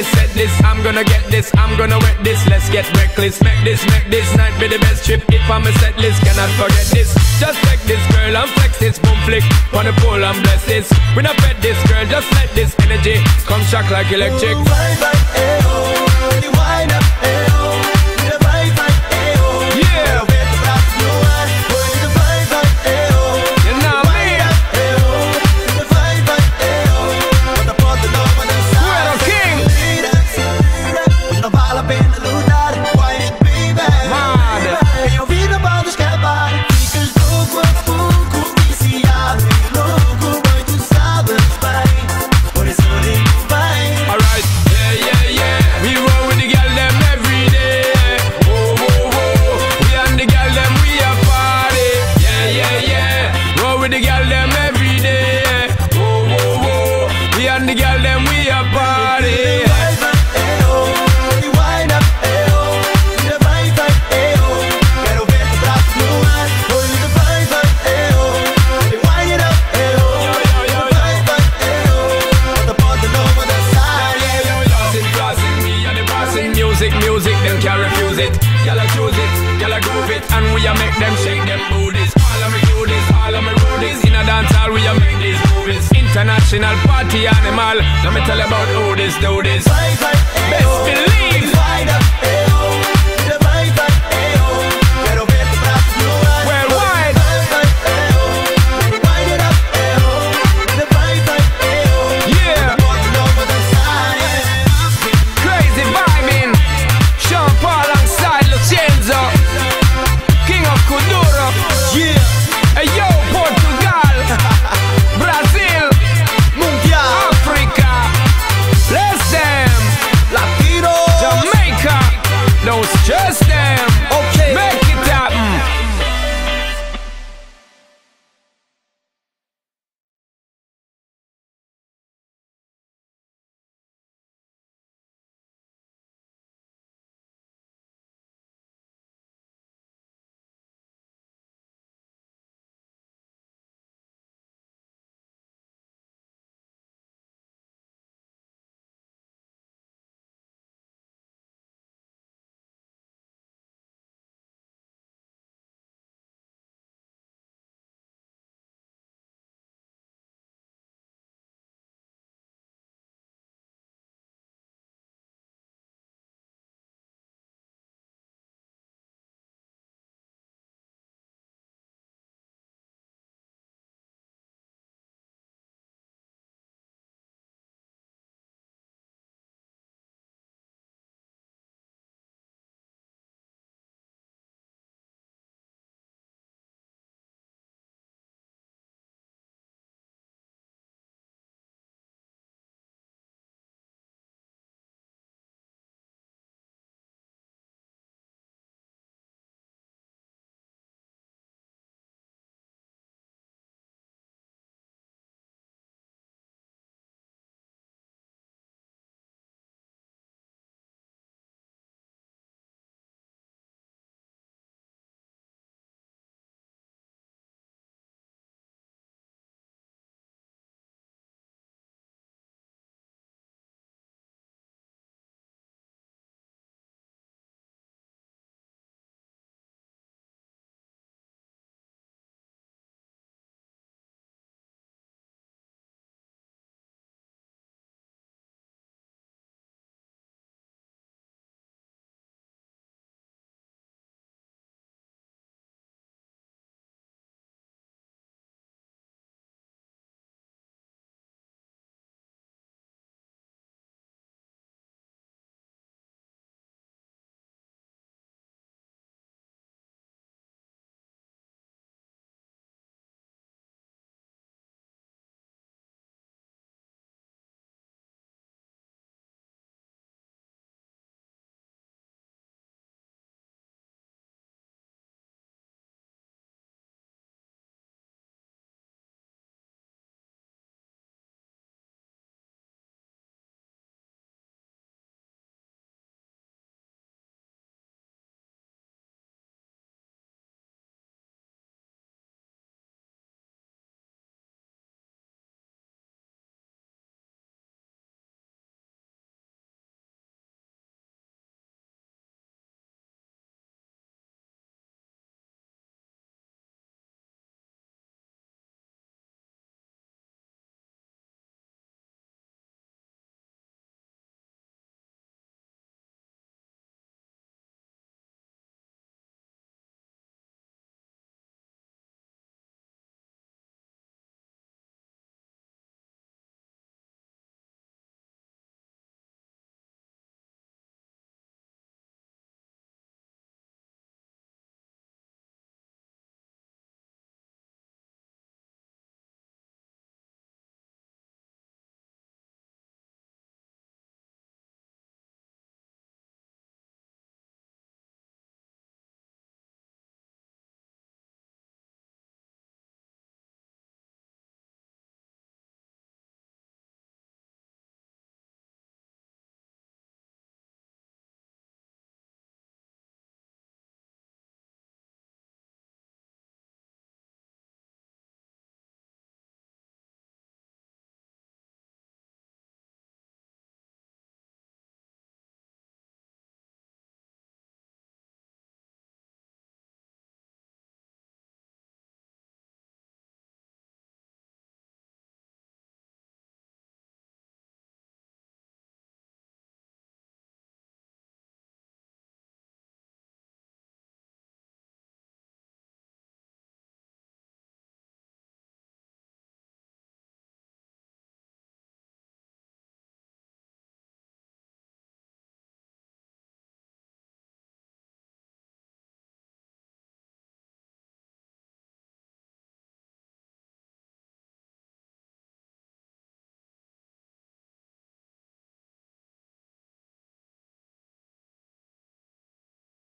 this, set this. I'm gonna get this, I'm gonna wet this. Let's get reckless, make this, make this night be the best trip. If I'm a set list, cannot forget this? Just take this girl. And flex this Boom flick, wanna pull and bless this. We not fed this girl, just let this energy Come shock like electric. Ooh, right, right, hey, oh. it and we a make them shake them booties. All of me do all of me rudies. In a dance hall we a make these movies. International party animal. Let me tell you about who this do this. Best oh. believe. Yeah.